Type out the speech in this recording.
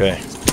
Okay.